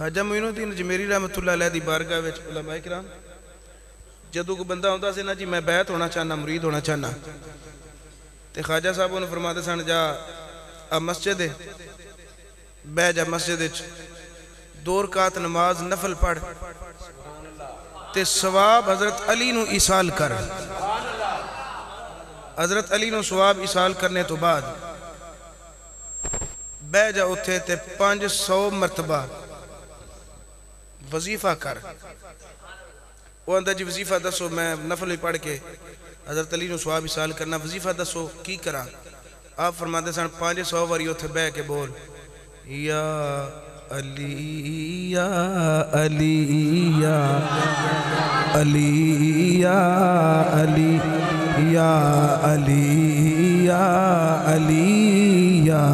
خواجہ معین الدین اجمیری رحمت اللہ علیہ دی بارگاہ وچ علماء کرام، جدوں کو بندہ ہوندا سی نا جی میں بیعت ہونا چاہنا، مرید ہونا چاہنا، تے خاجہ صاحب انہوں فرماتے سن، جا آ مسجد ہے بے جا مسجد وچ، دو رکعت نماز نفل پڑھ، تے ثواب حضرت علی نو ایصال کر۔ حضرت علی نو ثواب ایصال کرنے تو بعد بے جا اتھے تے پانچ سو مرتبہ وظیفہ کر۔ وہ اندھا جی وظیفہ دسو، میں نفل ہی پڑھ کے حضرت علی نے سواب سال کرنا، وظیفہ دسو کی کرا آپ فرماتے سن، پانچ سو واری اتھے بے کے بول۔ یا علی یا علی یا علی یا علی یا علی یا علی یا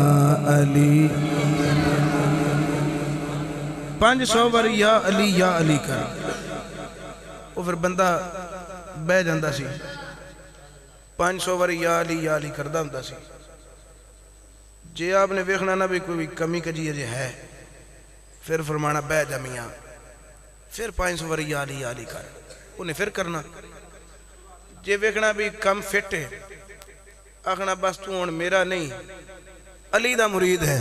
علی۔ پانچ سو بار یا علی یا علی کر۔ وہ پھر بندہ بہ جاندہ سی۔ پانچ سو بار یا علی یا علی کردہ ہوں سی۔ جے آپ نے ویکھنا نہ بھی کوئی کمی کجی جے ہے۔ پھر فرمانا بہ جا پھر پانچ سو بار یا علی یا علی کر۔ انہیں پھر کرنا۔ جے ویکھنا بھی کم فٹ ہے۔ آخنا بس تو ہوں میرا نہیں۔ علی دا مرید ہے۔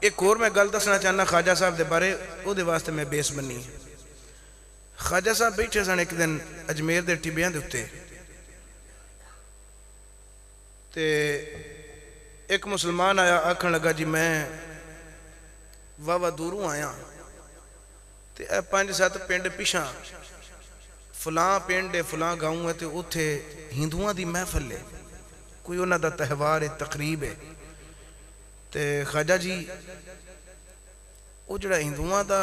ایک اور میں گلدہ سنا چاہنا خواجہ صاحب دے بارے، او دے واسطے میں بیس بنی خواجہ صاحب بیٹھے سن ایک دن اجمیر دے ٹبیاں دے اتے تے ایک مسلمان آیا، آکھن لگا جی میں واہ واہ دوروں آیا۔ تے اے پانچ سات پنڈ پیشاں، فلاں پنڈ ہے، فلاں گاؤں ہے، تے اوتھے ہندوان دی محفل ہے۔ کوئی انہاں دا تہوار ہے تقریب ہے۔ تے خواجہ جی وہ جڑا ہندوان دا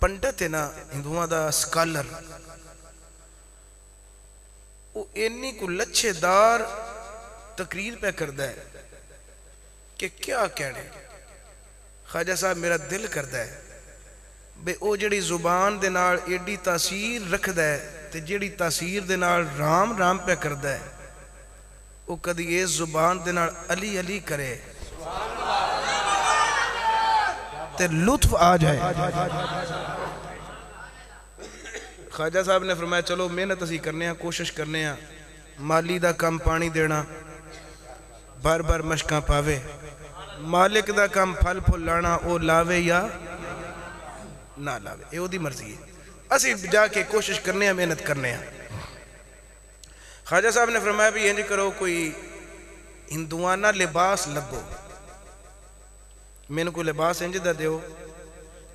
پنڈت ہے نا ہندوان دا سکالر وہ اینی کو لچے دار تقریر پہ کر ہے کہ کیا کہنے۔ خواجہ صاحب، میرا دل کرتا ہے۔ بے او جڑی زبان دے نار ایڈی تاثیر رکھدا ہے تے جڑی تاثیر دے نار رام رام پہ کردا ہے، او کدی اس زبان دے نار علی علی کرے۔ تے لطف آ جائے۔ خواجہ صاحب نے فرمایا، چلو محنت اسی کرنے ہیں، کوشش کرنے ہیں۔ مالی دا کم پانی دینا، بار بار مشکاں پاوے۔ مالک دا کم پھل پھل لانا، او لاوے یا نہ لاوے، اے او دی مرضی ہے۔ اسی جا کے کوشش کرنے ہیں، محنت کرنے ہیں۔ خواجہ صاحب نے فرمایا بھی یہ نہیں کرو، کوئی ہندوانہ لباس لبو۔ ਮੈਨੂੰ ਕੋਈ ਲਿਬਾਸ ਇੰਜ ਦਾ ਦਿਓ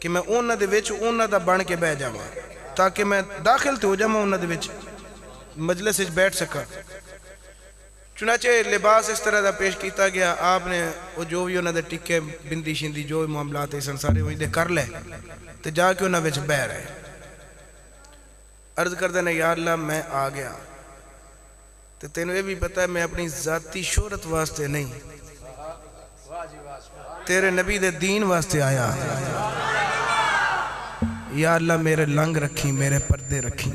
ਕਿ ਮੈਂ ਉਹਨਾਂ ਦੇ ਵਿੱਚ ਉਹਨਾਂ ਦਾ ਬਣ ਕੇ ਬਹਿ ਜਾਵਾਂ ਤਾਂ ਕਿ ਮੈਂ ਦਾਖਲ ਤੇ ਹੋ ਜਾਵਾਂ ਉਹਨਾਂ ਦੇ ਵਿੱਚ ਮਜਲਿਸ ਵਿੱਚ ਬੈਠ ਸਕਾਂ ਚੁਨਾਚੇ ਲਿਬਾਸ ਇਸ ਤਰ੍ਹਾਂ ਦਾ ਪੇਸ਼ ਕੀਤਾ ਗਿਆ ਆਪਨੇ ਉਹ ਜੋ ਵੀ ਉਹਨਾਂ ਦੇ ਟਿੱਕੇ ਬਿੰਦੀ ਸ਼ਿੰਦੀ ਜੋ ਵੀ ਮਾਮਲਾਤ ਹੈ ਸੰਸਾਰੇ ਉਹ ਇਹਦੇ ਕਰ ਲੈ ਤੇ ਜਾ ਕੇ ਉਹਨਾਂ ਵਿੱਚ ਬਹਿ ਰਹੇ ਅਰਜ਼ ਕਰਦੇ ਨੇ ਯਾ ਅੱਲਾ ਮੈਂ ਆ ਗਿਆ ਤੇ ਤੈਨੂੰ ਇਹ ਵੀ ਪਤਾ ਹੈ ਮੈਂ ਆਪਣੀ ਜ਼ਾਤੀ ਸ਼ੋਹਰਤ ਵਾਸਤੇ ਨਹੀਂ ਤੇਰੇ ਨਬੀ ਦੇ دین ਵਾਸਤੇ ਆਇਆ ਯਾ ਅੱਲਾ ਮੇਰੇ ਲੰਗ ਰੱਖੀ ਮੇਰੇ ਪਰਦੇ ਰੱਖੀ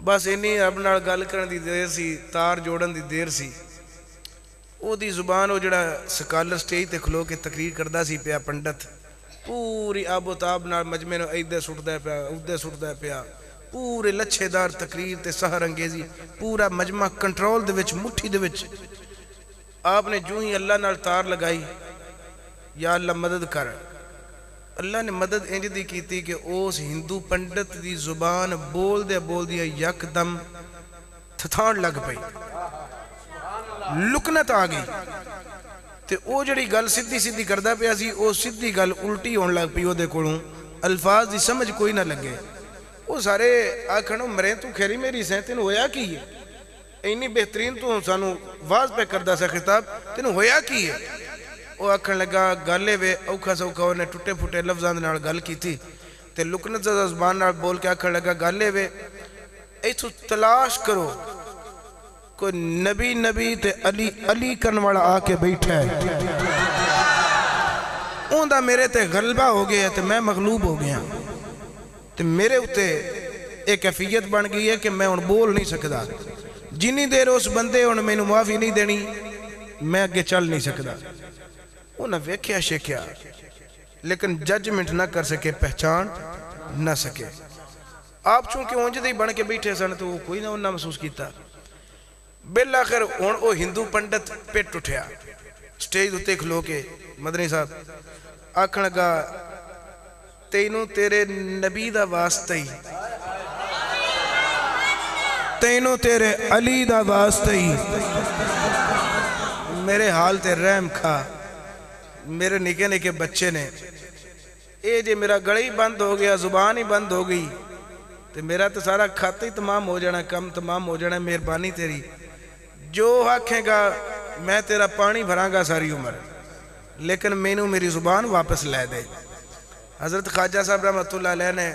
ਬਸ ਇੰਨੀ ਰੱਬ ਨਾਲ ਗੱਲ ਕਰਨ ਦੀ ਦੇਰ ਸੀ ਤਾਰ ਜੋੜਨ ਦੀ ਦੇਰ ਸੀ ਉਹਦੀ ਜ਼ੁਬਾਨ ਉਹ ਜਿਹੜਾ ਸਕਾਲਰ ਸਟੇਜ ਤੇ ਖਲੋ ਕੇ ਤਕਰੀਰ ਕਰਦਾ ਸੀ ਪਿਆ ਪੰਡਤ ਪੂਰੀ ਆਬੋ ਤਾਬ ਨਾਲ ਮਜਮੇ ਨੂੰ ਇੱਧਰ ਸੁੱਟਦਾ ਪਿਆ ਉੱਧਰ ਸੁੱਟਦਾ ਪਿਆ ਪੂਰੇ ਲੱਛੇਦਾਰ ਤਕਰੀਰ ਤੇ ਸਹਰ ਅੰਗੇਜ਼ੀ ਪੂਰਾ ਮਜਮਾ ਕੰਟਰੋਲ ਦੇ ਵਿੱਚ ਮੁੱਠੀ ਦੇ ਵਿੱਚ آپ نے جو ہی اللہ نے تار لگائی، یا اللہ مدد کر۔ اللہ نے مدد انج دی کی تھی کہ اس ہندو پندت دی زبان بول دیا بول دیا یک دم تھتھان لگ پئی۔ لکنت آگئی تے او جڑی گل صدی صدی کردہ پہ آزی او صدی گل الٹی ہون لگ پیو دے کڑوں الفاظ دی سمجھ کوئی نہ لگے۔ او سارے آکھنوں مرے تو کھیری میری سیں ہویا کی ہے؟ ਇੰਨੀ ਬਿਹਤਰੀਨ ਤੂੰ ਸਾਨੂੰ ਵਾਜ਼ ਪੇ ਕਰਦਾ ਸਾ ਖਿਤਾਬ ਤੈਨੂੰ ਹੋਇਆ ਕੀ ਹੈ ਉਹ ਆਖਣ ਲੱਗਾ ਗਾਲੇ ਵੇ ਔਖਾ ਸੌਖਾ ਉਹਨੇ ਟੁੱਟੇ ਫੁੱਟੇ ਲਫ਼ਜ਼ਾਂ ਦੇ ਨਾਲ ਗੱਲ ਕੀਤੀ ਤੇ ਲੁਕਨਤ ਜ਼ਦਾ ਜ਼ਬਾਨ ਨਾਲ ਬੋਲ ਕੇ ਆਖਣ ਲੱਗਾ ਗਾਲੇ ਵੇ ਇਥੋਂ ਤਲਾਸ਼ ਕਰੋ ਕੋਈ ਨਬੀ ਨਬੀ ਤੇ ਅਲੀ ਅਲੀ ਕਰਨ ਵਾਲਾ ਆ ਕੇ ਬੈਠਾ ਹੈ ਉਹਦਾ ਮੇਰੇ ਤੇ ਗਲਬਾ ਹੋ ਗਿਆ ਤੇ ਮੈਂ ਮਗਲੂਬ ਹੋ ਗਿਆ ਤੇ ਮੇਰੇ ਉੱਤੇ ਇਹ ਕੈਫੀਅਤ ਬਣ ਗਈ ਹੈ ਕਿ ਮੈਂ ਹੁਣ ਬੋਲ ਨਹੀਂ ਸਕਦਾ ਜਿੰਨੀ ਦੇਰ ਉਸ ਬੰਦੇ ਹੁਣ ਮੈਨੂੰ ਮਾਫੀ ਨਹੀਂ ਦੇਣੀ ਮੈਂ ਅੱਗੇ ਚੱਲ ਨਹੀਂ ਸਕਦਾ ਉਹਨਾਂ ਵੇਖਿਆ ਸ਼ੇਖਿਆ ਲੇਕਿਨ ਜੱਜਮੈਂਟ ਨਾ ਕਰ ਸਕੇ ਪਹਿਚਾਨ ਨਾ ਸਕੇ ਆਪ ਚੂੰਕਿ ਉਂਝ ਦੇ ਹੀ ਬਣ ਕੇ ਬੈਠੇ ਸਨ ਤੇ ਉਹ ਕੋਈ ਨਾ ਉਹਨਾਂ ਮਹਿਸੂਸ ਕੀਤਾ ਬਿਲ ਆਖਰ ਹੁਣ ਉਹ ਹਿੰਦੂ ਪੰਡਤ ਪਿੱਟ ਉਠਿਆ ਸਟੇਜ ਉੱਤੇ ਖਲੋ ਕੇ ਮਦਨੀ ਸਾਹਿਬ ਆਖਣ ਲੱਗਾ ਤੈਨੂੰ ਤੇਰੇ ਨਬੀ ਦਾ ਵਾਸਤਾ ਹੀ تینوں تیرے علی دا واسطہ ہی۔ میرے حال تے رحم کھا۔ میرے نکے نکے بچے نے۔ اے جے میرا گڑی بند ہو گیا، زبان ہی بند ہو گئی، تے میرا تو سارا کھاتی ہی تمام ہو جانا، کم تمام ہو جانا، مہربانی تیری۔ جو حق گا، میں تیرا پانی بھران گا ساری عمر۔ لیکن مینوں میری زبان واپس لے دے۔ حضرت خواجہ صاحب رحمت اللہ علیہ نے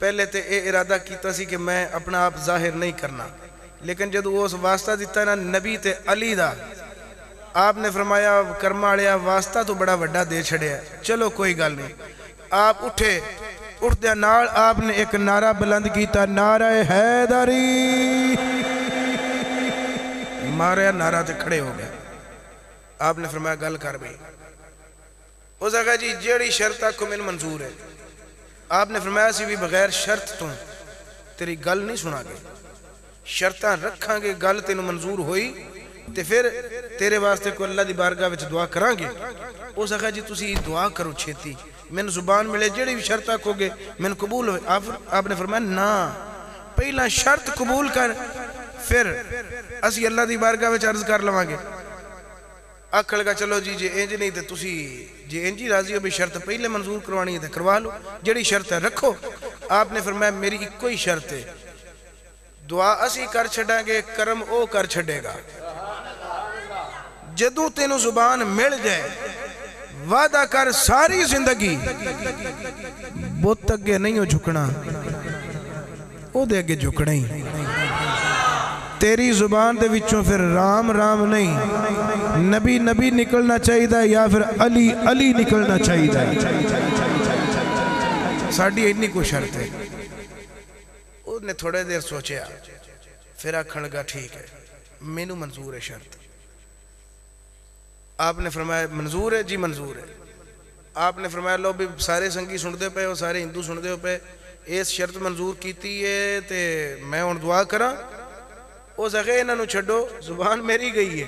ਪਹਿਲੇ ਤੇ ਇਹ ਇਰਾਦਾ ਕੀਤਾ ਸੀ ਕਿ ਮੈਂ ਆਪਣਾ ਆਪ ਜ਼ਾਹਿਰ ਨਹੀਂ ਕਰਨਾ ਲੇਕਿਨ ਜਦੋਂ ਉਸ ਵਾਸਤਾ ਦਿੱਤਾ ਨਾ ਨਬੀ ਤੇ ਅਲੀ ਦਾ ਆਪ ਨੇ ਫਰਮਾਇਆ ਕਰਮਾ ਵਾਲਿਆ ਵਾਸਤਾ ਤੋਂ ਬੜਾ ਵੱਡਾ ਦੇ ਛੜਿਆ ਚਲੋ ਕੋਈ ਗੱਲ ਨਹੀਂ ਆਪ ਉਠੇ ਉੱਠਦਿਆਂ ਨਾਲ ਆਪ ਨੇ ਇੱਕ ਨਾਰਾ ਬੁਲੰਦ ਕੀਤਾ ਨਾਰਾ ਹੈਦਰੀ ਮਾਰਿਆ ਨਾਰਾ ਤੇ ਖੜੇ ਹੋ ਗਏ ਆਪ آپ نے فرمایا سی بھی بغیر شرط تو تیری گل نہیں سنا گے۔ شرطاں رکھاں گے گل تینوں منظور ہوئی۔ تے پھر تیرے واسطے کو اللہ دی بارگاہ وچ دعا کراں گے؟ او سکھا جی تسی دعا کرو چھتی۔ میں زبان ملے جڑی بھی شرط آکھو گے میں قبول ہوئے۔ آپ, نے فرمایا نا۔ پہلا شرط قبول کر پھر اسی اللہ دی بارگاہ وچ عرض کر لواں گے۔ آکھڑ لگا چلو جی جی انج نہیں تے تسی جی انج راضی ہو بھی شرط پہلے منظور کروانی ہے کروا لو جڑی شرط ہے رکھو آپ نے فرمایا میری ایک ہی شرط ہے دعا اسی کر چھڑا گے کرم او کر چھڑے گا جدو تینو زبان مل جائے وعدہ کر ساری زندگی بہت اگے نہیں ہو جھکنا او دے اگے جھکنا ہی تیری زبان دے وچوں پھر رام رام نہیں۔ نبی نبی نکلنا چاہیے یا پھر علی علی نکلنا چاہیے ساڑھی اینی کو شرط ہے۔ اس نے تھوڑے دیر سوچیا، پھر آکھن لگا ٹھیک ہے، مینوں منظور ہے شرط۔ آپ نے فرمایا، منظور ہے؟ جی منظور ہے۔ آپ نے فرمایا، لو بھی سارے سنگی سنتے پے پہ سارے ہندو سنتے ہو پہ اس شرط منظور کیتی ہے تے میں ان دعا کرا او ਜ਼ਗੇ ਇਹਨਾਂ نو ਛੱਡੋ زبان میری گئی ہے۔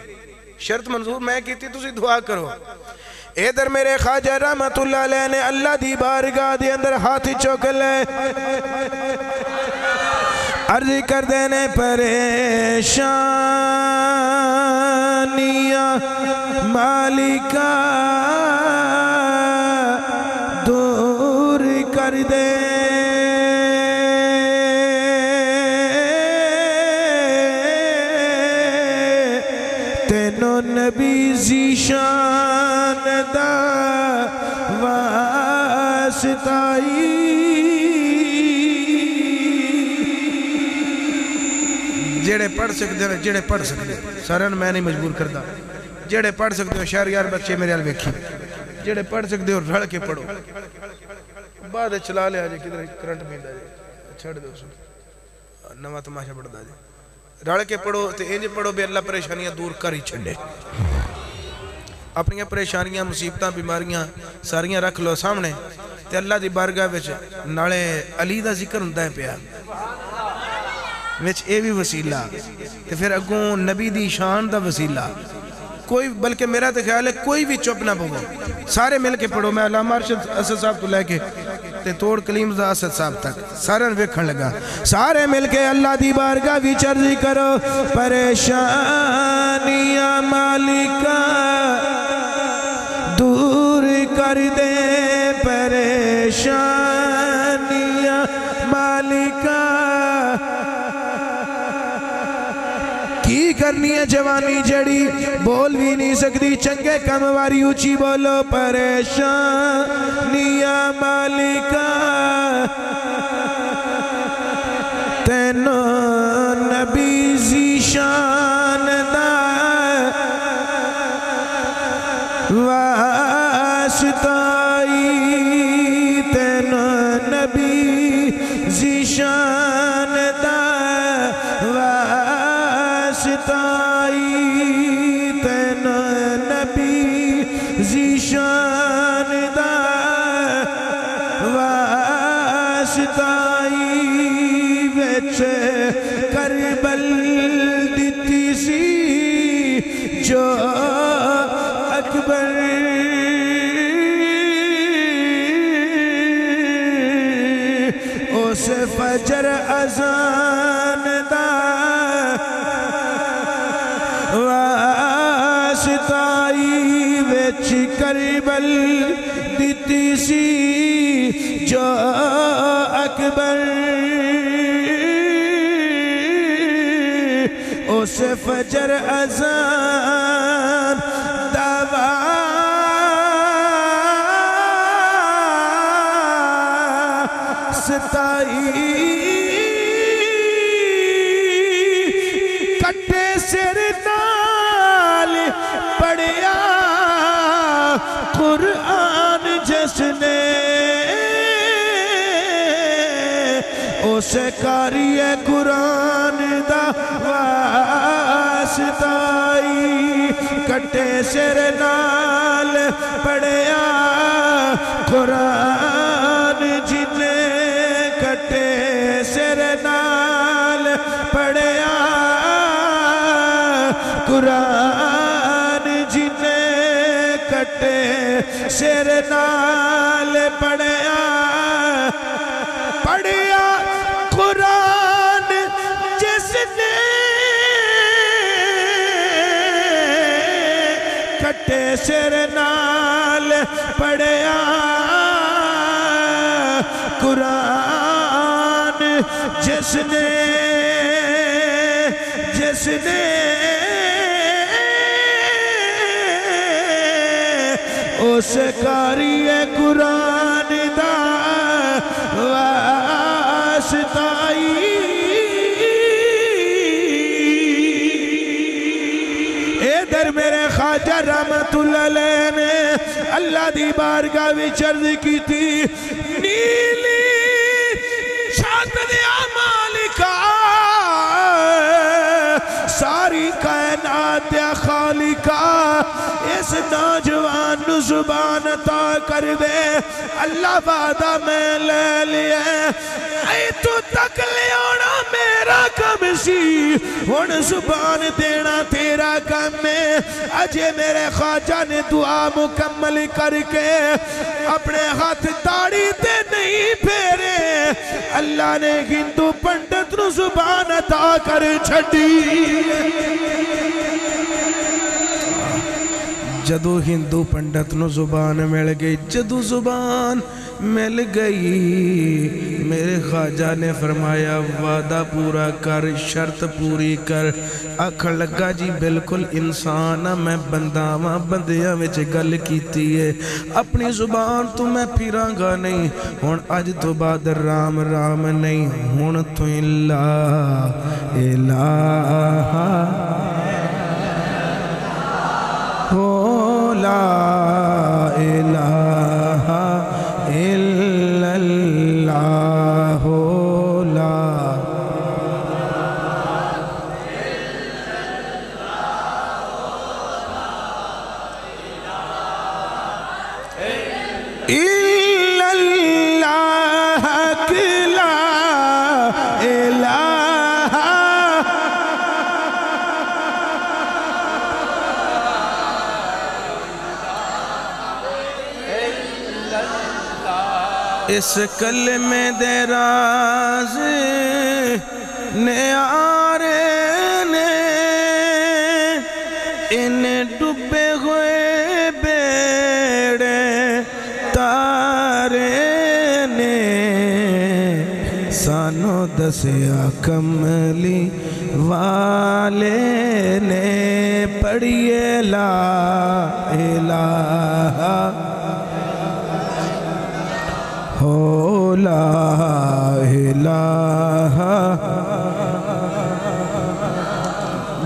شرط منظور میں کیتی، تسی دعا کرو۔ ادھر میرے خواجہ، رحمت اللہ علیہ نے اللہ دی بارگاہ دی اندر ہاتھ چوک لے۔ عرض کر دینے پریشانیاں مالکہ زیشان دا واسطائی۔ جڑے پڑھ سکتے ہیں، جڑے پڑھ سکتے ہیں۔ سرن میں نہیں مجبور کرتا۔ جڑے پڑھ سکتے ہو شہر یار بچے میرے حال ویکھی۔ جڑے پڑھ سکتے ہو رڑ کے پڑھو۔ بعد چلا لیا جی کدھر کرنٹ پیندا جی؟ چھڑ دو سو نواں تماشا پڑھدا جی۔ رڑ کے پڑھو، تے انج پڑھو بے اللہ پریشانیاں دور کر ہی چھڑے اپنی پریشانیاں، مصیبتاں، بیماریاں ساریاں رکھ لو سامنے تے اللہ دی بارگاہ وچ نالے علی دا ذکر ہوندا ہے پیا۔ وچ اے بھی وسیلہ تے پھر اگوں نبی دی شان دا وسیلہ۔ کوئی بلکہ میرا تے خیال ہے کوئی بھی چپ نہ پو سارے مل کے پڑھو، میں علامہ ارشد اسد صاحب کو لے کے تے توڑ کلیم دا اسد صاحب تک سارے ویکھن لگا۔ سارے مل کے اللہ دی بارگاہ وچ عرض کرو، پریشانیاں مالکا کر دے پریشانیاں مالکا کی کرنی ہے جوانی جڑی؟ بول بھی نہیں سکتی۔ چنگے کمواری اچھی بولو، پریشانیاں مالکہ۔ تینو نبی زیشان اس فجر ازان دا واسطائی وچ کربل دیتی سی جو اکبر۔ اس فجر ازان قرآن جس نے اس کاری قرآن دا واسطائی کٹے سر نال پڑیا قرآن سر نال پڑیا پڑیا قرآن جس نے کٹے سر نال پڑیا قرآن جس نے جس نے اس قرآن دا واسطائی اے میرے خواجہ رحمت اللہ علیہ نے اللہ دی بارگاہ وچرد کی تھی، نیلی چھت دیا مالکہ ساری کائنات دیا خالقہ اس نوجوان نو زبان عطا کر دے۔ اللہ وعدہ میں لے لیا اے تو تک لے آنا میرا کم سی۔ ہن زبان دینا تیرا کم ہے۔ اجے میرے خواجہ نے دعا مکمل کر کے اپنے ہاتھ تاڑی تے نہیں پھیرے۔ اللہ نے ہندو پنڈت نو زبان عطا کر چھڑی جدو ہندو پنڈت نو زبان مل گئی، جدو زبان مل گئی۔ میرے خواجہ نے فرمایا، وعدہ پورا کر، شرط پوری کر۔ اکھ لگا جی بالکل انسان ہاں، میں بنداواں بندیاں وچ گل کیتی ہے۔ اپنی زبان تو میں پھراں گا نہیں۔ ہن اج تو بعد رام رام نہیں، ہن تو اللہ الہ لا إله اس کلمے دے راز نیارے نے ان ڈبے ہوئے بیڑے تارے نے سانو دسیا کملی والے نے پڑھیے لا الہ الہ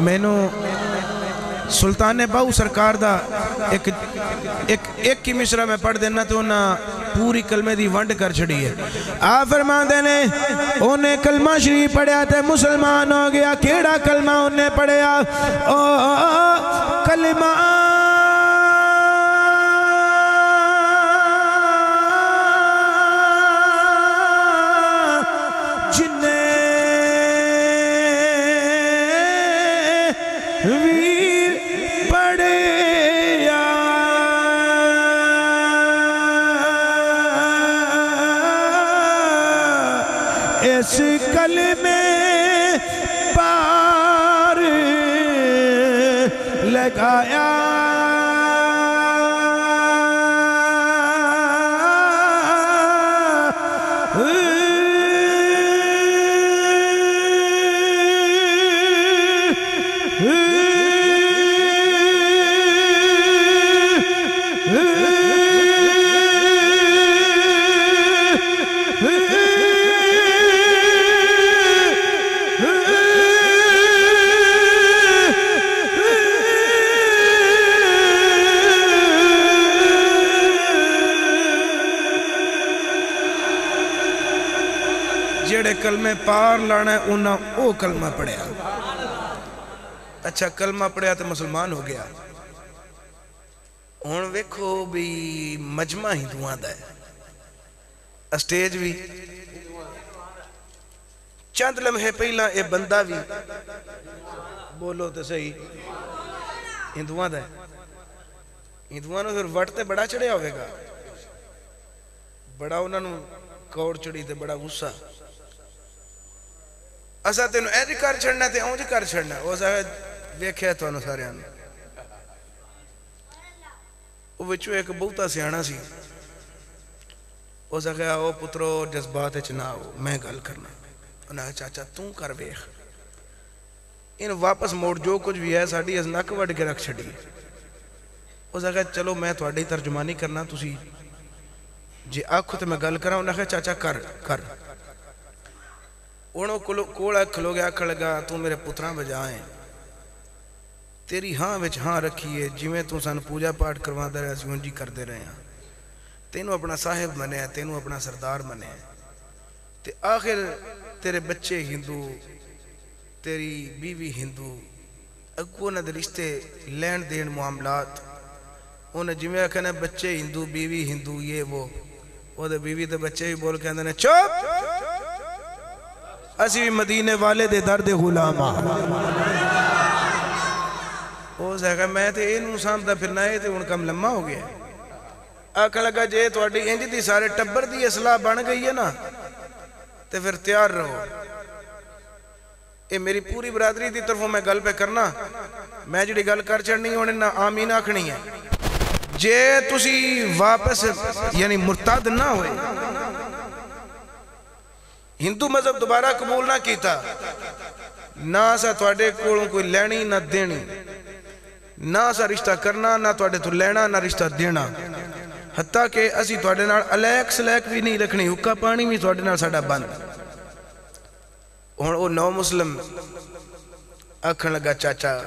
مینو سلطان باؤ سرکار دا ایک ایک ایک کی مصرہ میں پڑھ دینا تو انہاں پوری کلمے دی ونڈ کر چھڑی ہے۔ آپ فرمان دینے انہیں کلمہ شریف پڑھیا تے مسلمان ہو گیا۔ کیڑا کلمہ انہیں پڑھیا؟ او کلمہ جڑے کلمے پار لانا ہے، انہاں او کلمہ پڑھیا۔ اچھا کلمہ پڑھیا تو مسلمان ہو گیا۔ ہون ویکھو بھی مجمع ہی دعاں دا ہے۔ اسٹیج بھی چند لمحے پہلا اے بندہ بھی بولو تو صحیح۔ ہندوان دا ہے۔ ہندوان پھر وٹ تے بڑا چڑھیا ہوئے گا۔ بڑا انہوں نے کوڑ چڑھی تے بڑا غصہ۔ اسا تینو ایجی کر چھڑنا تے اونجی کر چھڑنا وہ ساہے دیکھے تو انہوں سارے آنے وہ بچو ایک بہتا سیانا سی وہ ساہے آؤ پترو جذبات چنا ہو میں گل کرنا انہوں نے چاچا توں کر بیخ ان واپس موڑ جو کچھ بھی ہے ساڑی از نک وڈ کے رکھ چھڑی وہ ساہے چلو میں تھوڑی ترجمانی کرنا تسی جی آنکھو تے میں گل کرا انہوں نے چاچا کر کر انہوں کوڑا کھلو گیا کھڑ گا تو میرے پتران بجائیں تیری ہاں وچ ہاں رکھیے جویں تو سن پوجا پاٹ کروا دے رہے ہیں جی کر دے رہے ہیں تینوں اپنا صاحب منے ہیں تینوں اپنا سردار منے ہیں تے آخر تیرے بچے ہندو تیری بیوی ہندو اگو نہ رشتے لین دین معاملات انہیں جویں کہنے بچے ہندو بیوی ہندو یہ وہ وہ دے بیوی دے بچے ہی بول کے اندھنے چوپ اسی بھی مدینے والے دے درد غلامہ۔ وہ سہا میں تے اینو سامتا پھر نائے تے ان کم لمحہ ہو گیا۔ آکھا لگا، جے تو اڈی انج دی سارے ٹبر دی اصلاح بن گئی ہے نا، تے پھر تیار رہو۔ اے میری پوری برادری دی طرفوں میں گل پہ کرنا۔ میں جڑی گل کر چڑھنی ہونے نا آمین آکھنی ہے۔ جے تسی واپس یعنی مرتد نہ ہوئے ہندو مذہب دوبارہ قبول نہ کیتا، نہ سا تواڈے کولوں کوئی لینی نہ دینی، نہ سا رشتہ کرنا، نہ تواڈے تو لینا، نہ رشتہ دینا۔ حتیٰ کہ اسی تواڈے نال الیک سلیک بھی نہیں رکھنی، حکا پانی بھی تواڈے نال ساڈا بند ہن او نو مسلم آکھن لگا، چاچا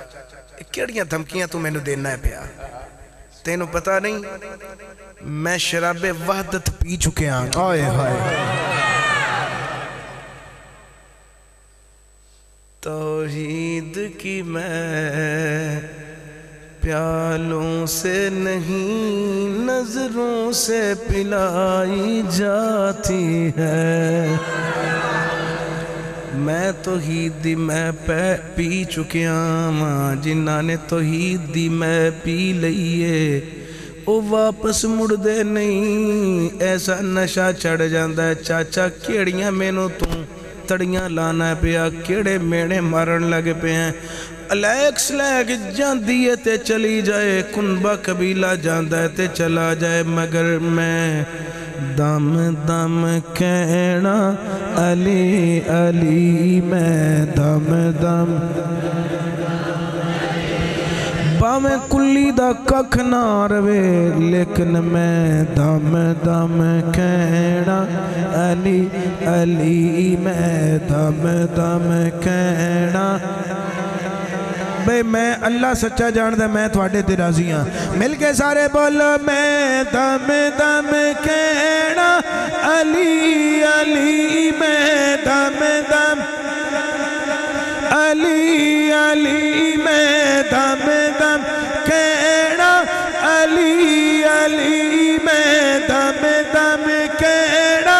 کیڑیاں دھمکیاں تو مینوں دینا ہے پیا؟ تینوں پتہ نہیں، میں شراب وحدت پی چکے ہاں آئے ہائے توحید کی میں پیالوں سے نہیں، نظروں سے پلائی جاتی ہے۔ میں توحید دی میں پی چکیا ماں جنہ نے توحید دی میں پی لئیے او واپس مڑ دے نہیں، ایسا نشہ چڑھ جاندہ ہے۔ چاچا، کیڑیاں میں نو توں تڑیاں لانا پیا کیڑے میڑے مارن لگ پیا ہیں الیکس لیک جان دیئے تے چلی جائے کنبہ قبیلہ جاندہ تے چلا جائے مگر میں دم دم کہنا علی علی میں دم دم باویں کلی دا ککھ نہ روے لیکن میں دم دم کہنا، علی علی، میں دم دم کہنا۔ بے میں اللہ سچا جان دے میں تھوڑے تے راضی ہاں۔ مل کے سارے بولو میں دم دم کہنا، علی علی، میں دم دم علی علی میں دم دم کہنا علی علی میں دم دم کہنا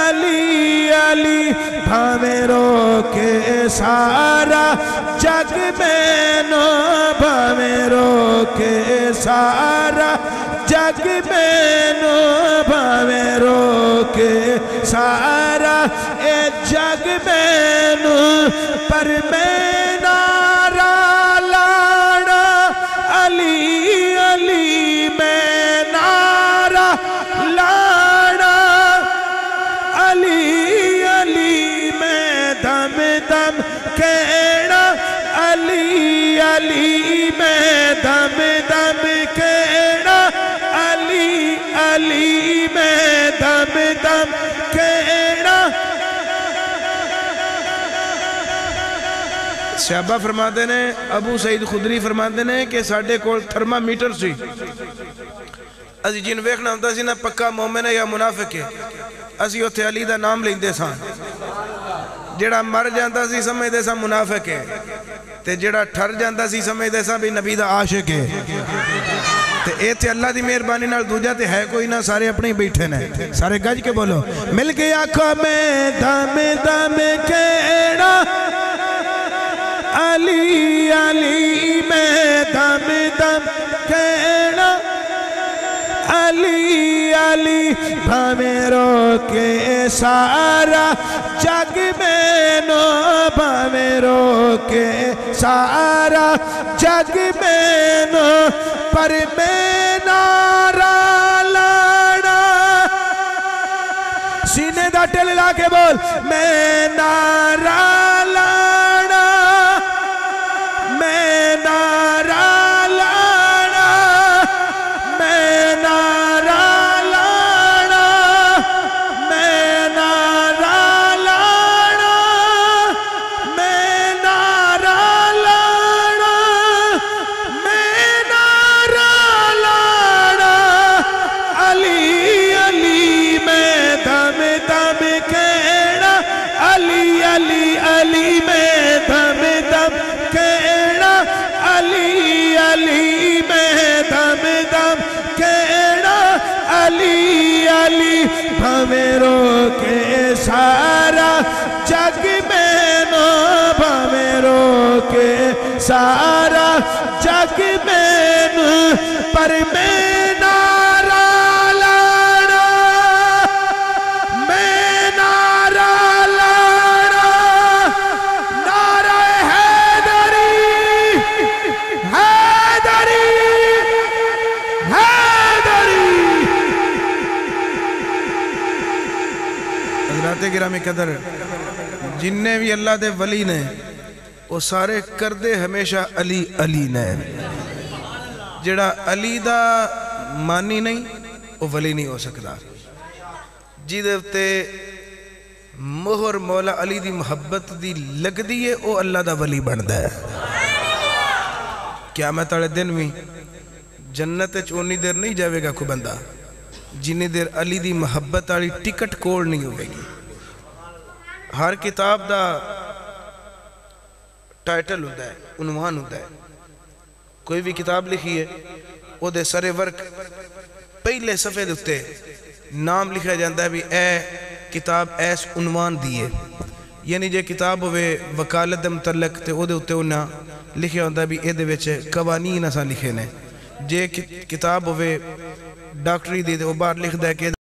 علی علی بھاویں رو کے سارا جگ میں نو بھاویں رو کے سارا جگ میں نو بھاویں رو کے سارا اے جگ میں پر میں صحابہ فرماتے نے ابو سعید خدری فرماتے نے کہ ساڑھے کول تھرما میٹر سی۔ ازی جن ویکھنا ہوتا سی نا، پکا مومن ہے یا منافق ہے ازی اتھے علی دا نام لیندے سان جڑا مر جانتا سی سمجھتے سا منافق ہے، تے جڑا ٹھر جانتا سی سمجھتے سا بھی نبی دا عاشق ہے۔ تے اے تے اللہ دی مہربانی نال دوجا تے ہے کوئی نہ سارے اپنے ہی بیٹھے نے۔ سارے گج کے بولو، مل کے آنکھوں میں دم دم کہنا علی علی میں دم دم کہنا۔ علی علی بھامیں رو کے سارا۔ جگ میں نو بھامیں رو کے سارا۔ جگ میں نو، پر میں نارا لانا۔ سینے دا ٹل لا کے بول، میں علی علی، بھویں رو کے سارا جگ میں نو بھویں رو کے سارا جگ میں نو پر میں حضرات قدر۔ جننے بھی اللہ دے ولی نے، وہ سارے کردے ہمیشہ علی علی نے۔ جڑا علی دا مانی نہیں، وہ ولی نہیں ہو سکتا۔ جیدے تے مہر مولا علی دی محبت دی لگ دیئے او اللہ دا ولی بندہ ہے۔ قیامت والے دن بھی جنت چونی دیر نہیں جاوے گا کو بندہ، جنی دیر علی دی محبت والی ٹکٹ کوڑ نہیں ہوئے گی۔ ہر کتاب دا ٹائٹل ہوتا ہے، عنوان ہوتا ہے۔ کوئی بھی کتاب لکھی ہے وہ دے سرے ورک پہلے صفحے دیتے نام لکھا جاندہ ہے بھی اے کتاب ایس عنوان دیئے یعنی جے کتاب ہوئے وکالت دے متعلق تے او دے اتے انہا لکھے ہوندہ بھی اے دے ویچے قوانین اساں لکھے نے۔ جے کتاب ہوئے ڈاکٹری دی تے وہ بار لکھ دے کہ